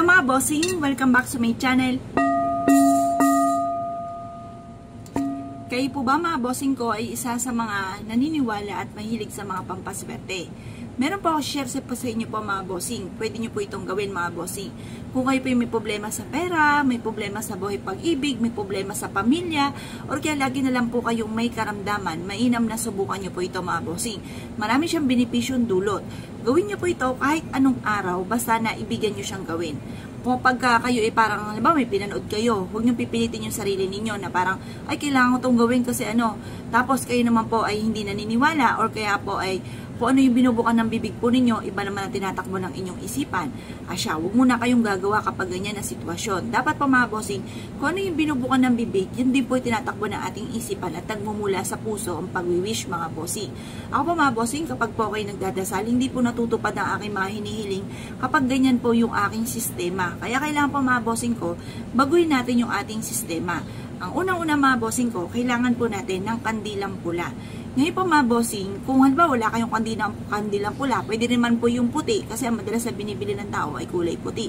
Hello mga bossing! Welcome back sa my channel. Kayo po ba mga bossing ko ay isa sa mga naniniwala at mahilig sa mga pampaswerte? Meron po ako share po sa inyo po mga bossing. Pwede nyo po itong gawin mga bossing. Kung kayo po may problema sa pera, may problema sa buhay pag-ibig, may problema sa pamilya, or kaya lagi na lang po kayong may karamdaman, mainam na subukan nyo po ito mga bossing. Marami siyang benepisyon dulot. Gawin nyo po ito kahit anong araw, basta na ibigyan nyo siyang gawin kung pagka kayo ay parang, halimbawa may pinanood kayo, huwag niyong pipilitin yung sarili ninyo na parang, ay kailangan ko itong gawin kasi ano, tapos kayo naman po ay hindi naniniwala or kaya po ay kung ano yung binubukan ng bibig po ninyo, iba naman ang tinatakbo ng inyong isipan. Asya, huwag muna kayong gagawa kapag ganyan na sitwasyon. Dapat pa mga bossing, kung ano yung binubukan ng bibig, yun din po yung tinatakbo ng ating isipan at nagmumula sa puso ang pagwiwish mga bossing. Ako pa mga bossing, kapag po kayo nagdadasal, hindi po natutupad ang aking mga hinihiling kapag ganyan po yung aking sistema. Kaya kailangan pa mga bossing ko, baguhin natin yung ating sistema. Ang unang-una mga bossing ko, kailangan po natin ng kandilang pula. Ngayon po mga bossing, kung halimbawa wala kayong kandilang, kandilang pula, pwede naman po yung puti kasi ang madalas na binibili ng tao ay kulay puti.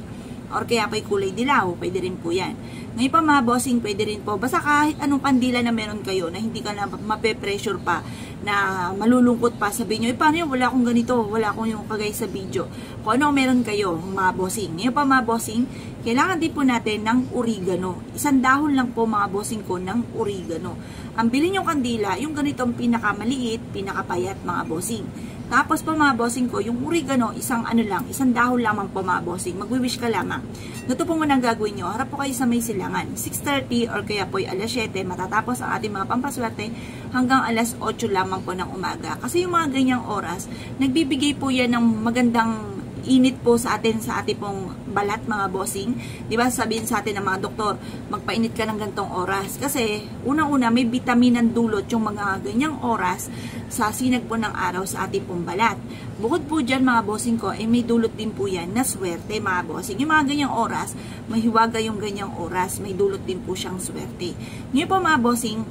Or kaya pa kulay dilaw, pwede rin po yan. Ngayon pa mga bossing, pwede rin po. Basta kahit anong kandila na meron kayo na hindi ka na mape-pressure pa na malulungkot pa, sabihin nyo, eh paano yun, wala akong ganito, wala akong yung kagay sa video. Kung ano meron kayo, mga bossing. Ngayon pa mga bossing, kailangan din po natin ng oregano. Isang dahon lang po mga bossing ko ng oregano. Ang bilhin yung kandila, yung ganitong pinakamaliit, pinakapayat mga bossing. Tapos po mga bossing ko, yung oregano, isang ano lang, isang dahon lamang po mga bossing. Magwi-wish ka lamang. Ito po muna ang gagawin nyo. Harap po kayo sa may silangan. 6.30 or kaya po alas 7, matatapos ang ating mga pampaswerte hanggang alas 8 lamang po ng umaga. Kasi yung mga ganyang oras, nagbibigay po yan ng magandang init po sa atin sa ating pong balat mga bossing. 'Di ba? Sabihin sa atin ng mga doktor, magpainit ka ng gantong oras kasi unang-una may vitamin ng dulot yung mga ganyang oras sa sinag po ng araw sa ating pong balat. Bukod po dyan mga bossing ko, eh may dulot din po yan na swerte mga bossing. Yung mga ganyang oras, mahiwaga yung ganyang oras, may dulot din po siyang swerte. Ngayon po mga bossing,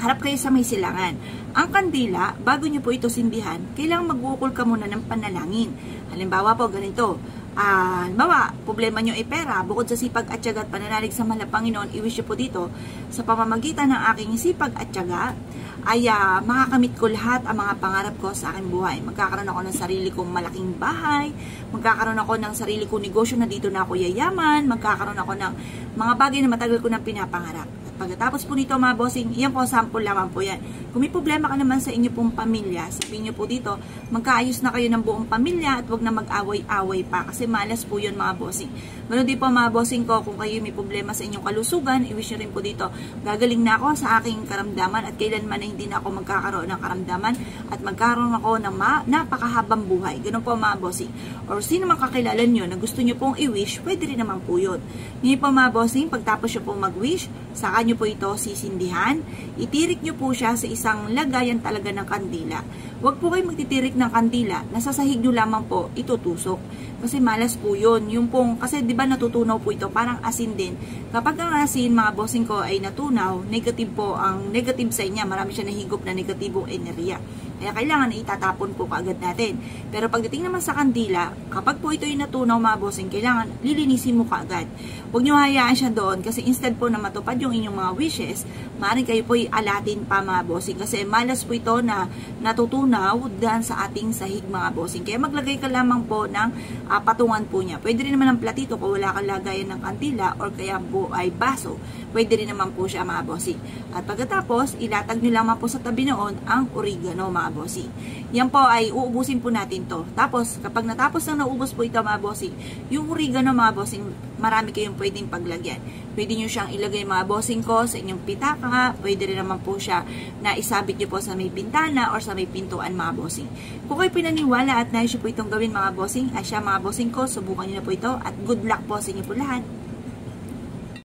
harap kayo sa may silangan. Ang kandila, bago nyo po ito sindihan, kailangan magwukol ka muna ng panalangin. Halimbawa po, ganito. Ah, uh, bawa, problema nyo ay pera, bukod sa sipag at tiyaga at pananalig sa mahal Panginoon, i-wish po dito, sa pamamagitan ng aking sipag at tiyaga, ay uh, makakamit ko lahat ang mga pangarap ko sa aking buhay. Magkakaroon ako ng sarili kong malaking bahay, magkakaroon ako ng sarili kong negosyo na dito na ako yayaman, magkakaroon ako ng mga bagay na matagal ko nang pinapangarap. Pagkatapos po nito mga bossing, yan po sample lamang po yan. Kung may problema ka naman sa inyo pong pamilya, sabihin nyo po dito, magkaayos na kayo ng buong pamilya at wag na mag-away-away pa kasi malas po yun mga bossing. Ganoon din po mga bossing ko, kung kayo may problema sa inyong kalusugan, i-wish rin po dito, gagaling na ako sa aking karamdaman at kailanman na hindi na ako magkakaroon ng karamdaman at magkaroon ako ng ma napakahabang buhay. Ganun po mga bossing. Or sino man kakilala nyo na gusto nyo pong i-wish, pwede rin naman po yun. Ngayon po mga bossing, pagtapos nyo pong mag-wish, saka nyo po ito sisindihan, itirik nyo po siya sa isang lagayan talaga ng kandila. Huwag po kayo magtitirik ng kandila, nasa sahig nyo lamang po itutusok. Kasi malas po yun. Yung pong, kasi di ba natutunaw po ito, parang asin din. Kapag ang asin, mga bossing ko, ay natunaw, negative po ang negative sa niya. Marami siya nahigop na negatibong enerhiya. Kaya kailangan na itatapon po kaagad natin. Pero pagdating naman sa kandila, kapag po ito ay natunaw mga bossing, kailangan lilinisin mo kaagad. Huwag nyo hayaan siya doon kasi instead po na matupad yung inyong mga wishes, maaaring kayo po alatin pa mga bossing kasi malas po ito na natutunaw dyan sa ating sahig mga bossing. Kaya maglagay ka lamang po ng uh, patungan po niya. Pwede rin naman ng platito kung wala kang lagayan ng kandila or kaya po ay baso. Pwede rin naman po siya mga bossing. At pagkatapos, ilatag nyo lamang po sa tabi noon ang oregano mga bossing. Yan po ay uubusin po natin to. Tapos, kapag natapos na naubos po ito mga bossing, yung oregano mga bossing, marami kayong pwedeng paglagyan. Pwede nyo siyang ilagay mga bossing ko sa inyong pitaka. Pwede rin naman po siya na isabit nyo po sa may bintana or sa may pintuan mga bossing. Kung kayo pinaniwala at nais po itong gawin mga bossing, ay siya mga bossing ko, subukan nyo na po ito at good luck po sa inyo po lahat.